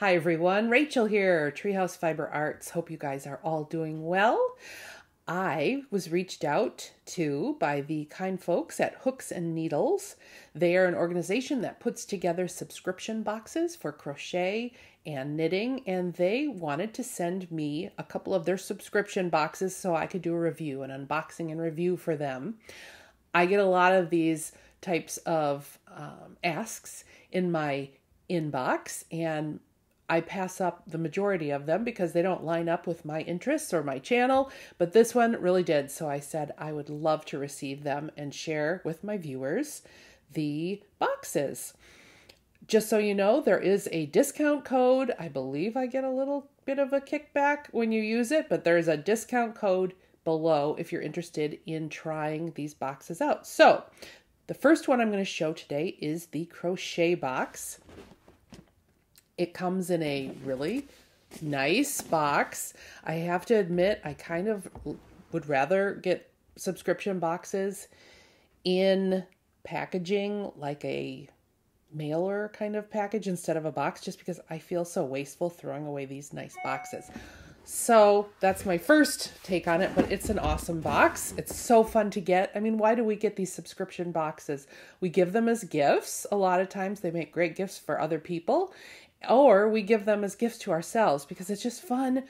Hi everyone, Rachel here, Treehouse Fiber Arts. Hope you guys are all doing well. I was reached out to by the kind folks at Hooks and Needles. They are an organization that puts together subscription boxes for crochet and knitting, and they wanted to send me a couple of their subscription boxes so I could do a review, an unboxing and review for them. I get a lot of these types of um, asks in my inbox, and I pass up the majority of them because they don't line up with my interests or my channel, but this one really did. So I said I would love to receive them and share with my viewers the boxes. Just so you know, there is a discount code. I believe I get a little bit of a kickback when you use it, but there's a discount code below if you're interested in trying these boxes out. So, the first one I'm going to show today is the crochet box. It comes in a really nice box. I have to admit, I kind of would rather get subscription boxes in packaging like a mailer kind of package instead of a box just because I feel so wasteful throwing away these nice boxes. So that's my first take on it, but it's an awesome box. It's so fun to get. I mean, why do we get these subscription boxes? We give them as gifts. A lot of times they make great gifts for other people, or we give them as gifts to ourselves because it's just fun.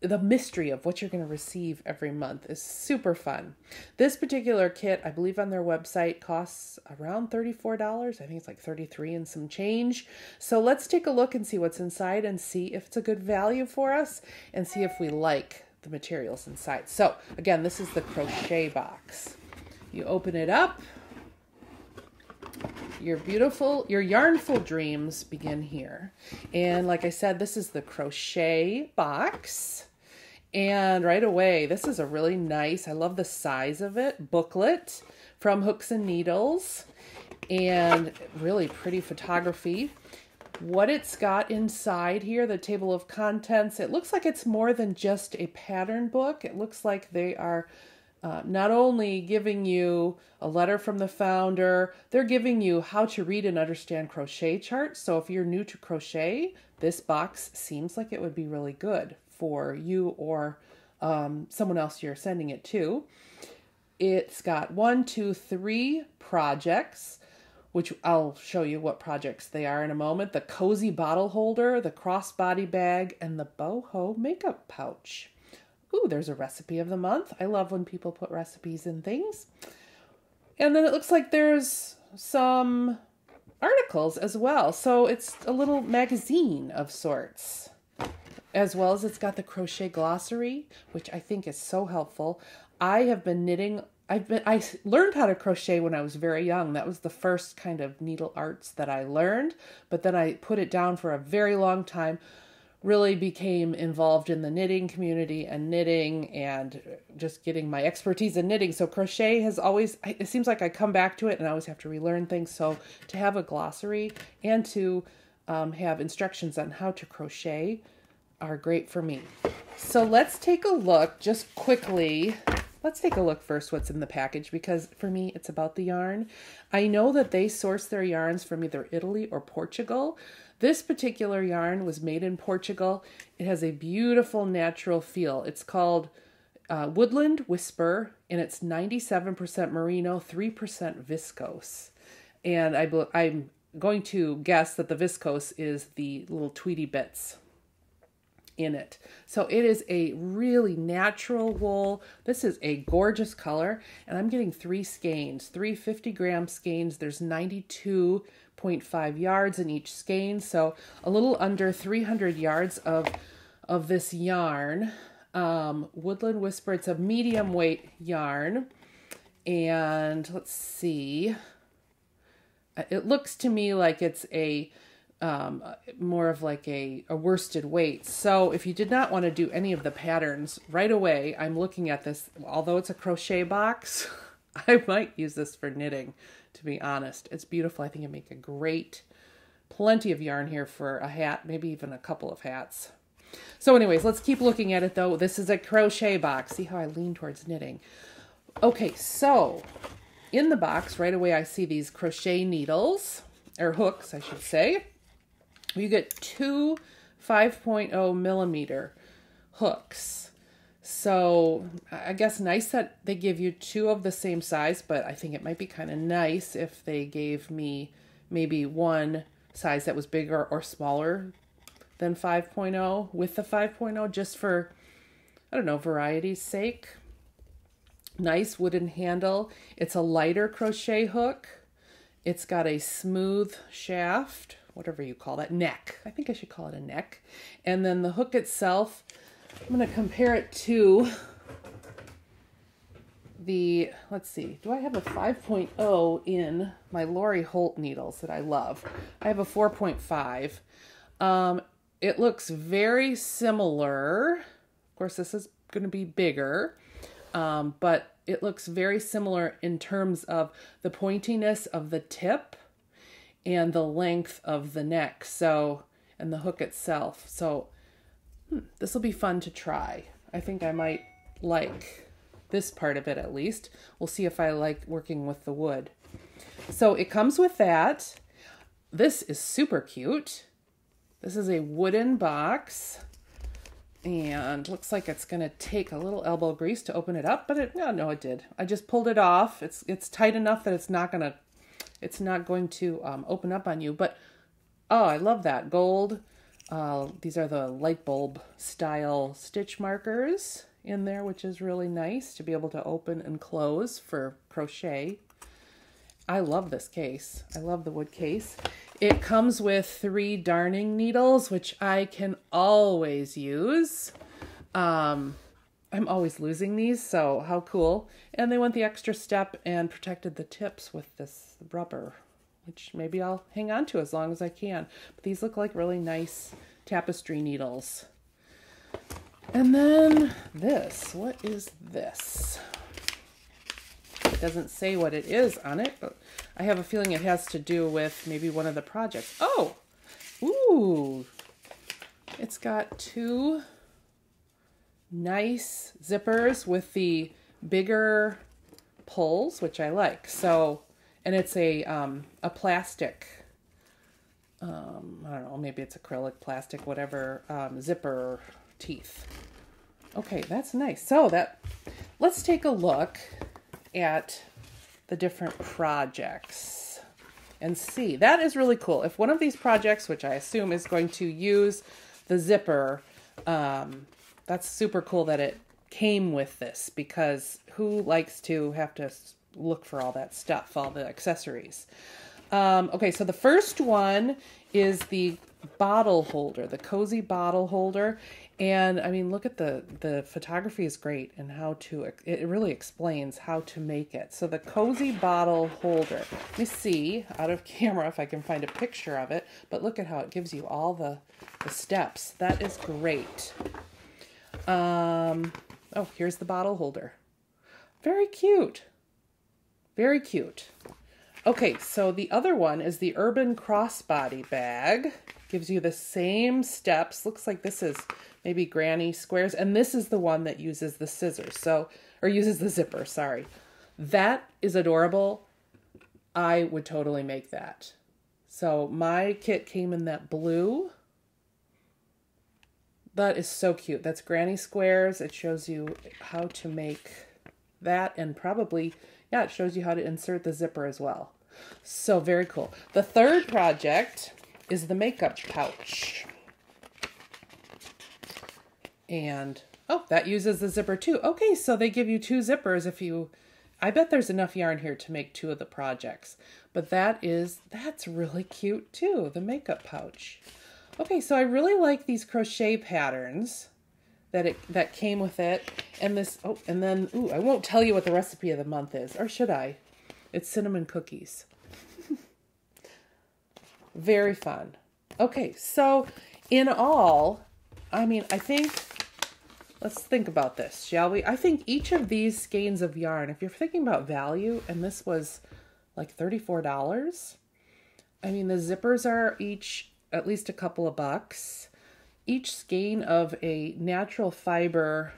The mystery of what you're going to receive every month is super fun. This particular kit, I believe on their website, costs around $34. I think it's like 33 and some change. So let's take a look and see what's inside and see if it's a good value for us and see if we like the materials inside. So again, this is the crochet box. You open it up your beautiful, your yarnful dreams begin here. And like I said, this is the crochet box. And right away, this is a really nice, I love the size of it, booklet from Hooks and Needles. And really pretty photography. What it's got inside here, the table of contents, it looks like it's more than just a pattern book. It looks like they are uh, not only giving you a letter from the founder, they're giving you how to read and understand crochet charts. So if you're new to crochet, this box seems like it would be really good for you or um, someone else you're sending it to. It's got one, two, three projects, which I'll show you what projects they are in a moment. The cozy bottle holder, the crossbody bag, and the boho makeup pouch. Ooh, there's a recipe of the month. I love when people put recipes in things. And then it looks like there's some articles as well. So it's a little magazine of sorts. As well as it's got the crochet glossary, which I think is so helpful. I have been knitting I've been I learned how to crochet when I was very young. That was the first kind of needle arts that I learned, but then I put it down for a very long time really became involved in the knitting community and knitting and just getting my expertise in knitting. So crochet has always it seems like I come back to it and I always have to relearn things. So to have a glossary and to um, have instructions on how to crochet are great for me. So let's take a look just quickly. Let's take a look first what's in the package because for me it's about the yarn. I know that they source their yarns from either Italy or Portugal. This particular yarn was made in Portugal. It has a beautiful natural feel. It's called uh, Woodland Whisper, and it's 97% merino, 3% viscose. And I, I'm going to guess that the viscose is the little tweedy bits in it. So it is a really natural wool. This is a gorgeous color, and I'm getting three skeins, three 50 gram skeins. There's 92.5 yards in each skein, so a little under 300 yards of, of this yarn. Um, Woodland Whisper, it's a medium weight yarn. And let's see, it looks to me like it's a um, more of like a, a worsted weight. So if you did not want to do any of the patterns right away, I'm looking at this, although it's a crochet box, I might use this for knitting to be honest. It's beautiful. I think it make a great, plenty of yarn here for a hat, maybe even a couple of hats. So anyways, let's keep looking at it though. This is a crochet box. See how I lean towards knitting. Okay, so in the box, right away I see these crochet needles, or hooks, I should say. You get two 5.0 millimeter hooks. So I guess nice that they give you two of the same size, but I think it might be kind of nice if they gave me maybe one size that was bigger or smaller than 5.0 with the 5.0 just for, I don't know, variety's sake. Nice wooden handle. It's a lighter crochet hook. It's got a smooth shaft, whatever you call that, neck. I think I should call it a neck. And then the hook itself, I'm going to compare it to the, let's see, do I have a 5.0 in my Lori Holt needles that I love? I have a 4.5. Um, it looks very similar. Of course, this is going to be bigger, um, but it looks very similar in terms of the pointiness of the tip and the length of the neck. So, and the hook itself. So, hmm, this will be fun to try. I think I might like this part of it at least. We'll see if I like working with the wood. So, it comes with that. This is super cute. This is a wooden box and looks like it's going to take a little elbow grease to open it up, but it, no, no, it did. I just pulled it off. It's, it's tight enough that it's not going to, it's not going to um, open up on you, but oh, I love that gold. Uh, these are the light bulb style stitch markers in there, which is really nice to be able to open and close for crochet. I love this case. I love the wood case. It comes with three darning needles, which I can always use. Um, I'm always losing these, so how cool. And they went the extra step and protected the tips with this rubber, which maybe I'll hang on to as long as I can. But these look like really nice tapestry needles. And then this, what is this? It doesn't say what it is on it, but I have a feeling it has to do with maybe one of the projects. Oh, ooh, it's got two nice zippers with the bigger pulls, which I like. So, and it's a um, a plastic. Um, I don't know, maybe it's acrylic, plastic, whatever um, zipper teeth. Okay, that's nice. So that let's take a look at the different projects and see. That is really cool. If one of these projects, which I assume is going to use the zipper, um, that's super cool that it came with this because who likes to have to look for all that stuff, all the accessories? Um, okay, so the first one is the bottle holder, the cozy bottle holder. And I mean, look at the the photography is great and how to it really explains how to make it. So the cozy bottle holder. Let me see out of camera if I can find a picture of it. But look at how it gives you all the the steps. That is great. Um, oh, here's the bottle holder. Very cute. Very cute. Okay, so the other one is the Urban Crossbody bag. Gives you the same steps. Looks like this is maybe granny squares. And this is the one that uses the scissors. So, or uses the zipper, sorry. That is adorable. I would totally make that. So my kit came in that blue. That is so cute. That's granny squares. It shows you how to make that and probably, yeah, it shows you how to insert the zipper as well. So very cool. The third project is the makeup pouch. And oh, that uses the zipper too. Okay, so they give you two zippers if you I bet there's enough yarn here to make two of the projects. But that is that's really cute too, the makeup pouch. Okay, so I really like these crochet patterns that it that came with it. And this oh, and then ooh, I won't tell you what the recipe of the month is, or should I? It's cinnamon cookies. Very fun. Okay, so in all, I mean, I think Let's think about this, shall we? I think each of these skeins of yarn, if you're thinking about value, and this was like $34, I mean, the zippers are each at least a couple of bucks. Each skein of a natural fiber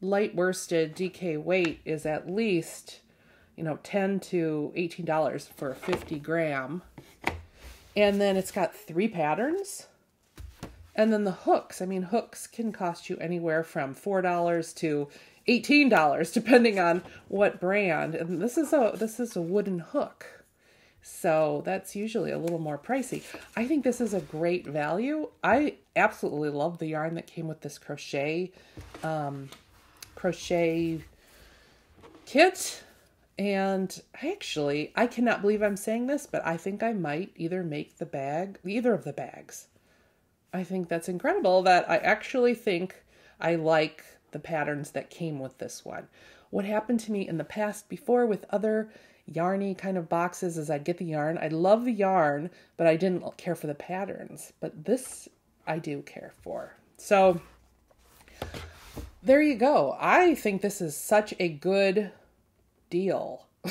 light worsted DK weight is at least, you know, 10 to $18 for a 50 gram. And then it's got three patterns. And then the hooks, I mean, hooks can cost you anywhere from $4 to $18 depending on what brand. And this is a this is a wooden hook. So that's usually a little more pricey. I think this is a great value. I absolutely love the yarn that came with this crochet um, crochet kit. And I actually, I cannot believe I'm saying this, but I think I might either make the bag, either of the bags. I think that's incredible that I actually think I like the patterns that came with this one. What happened to me in the past before with other yarny kind of boxes as I'd get the yarn. I love the yarn, but I didn't care for the patterns. But this I do care for. So there you go. I think this is such a good deal.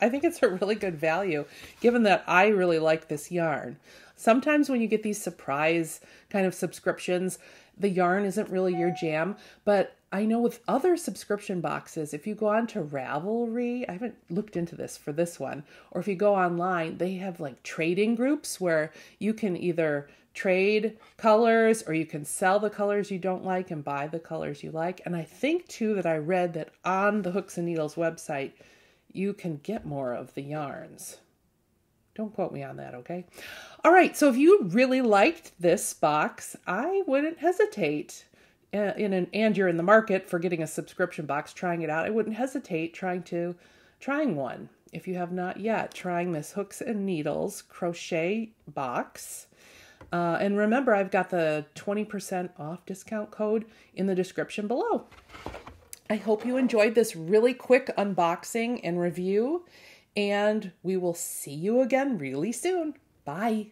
I think it's a really good value given that I really like this yarn. Sometimes when you get these surprise kind of subscriptions, the yarn isn't really your jam, but I know with other subscription boxes, if you go on to Ravelry, I haven't looked into this for this one, or if you go online, they have like trading groups where you can either trade colors or you can sell the colors you don't like and buy the colors you like. And I think too that I read that on the Hooks and Needles website, you can get more of the yarns. Don't quote me on that, okay? All right, so if you really liked this box, I wouldn't hesitate in an and you're in the market for getting a subscription box, trying it out. I wouldn't hesitate trying to trying one if you have not yet trying this hooks and needles crochet box. Uh, and remember, I've got the 20% off discount code in the description below. I hope you enjoyed this really quick unboxing and review, and we will see you again really soon. Bye.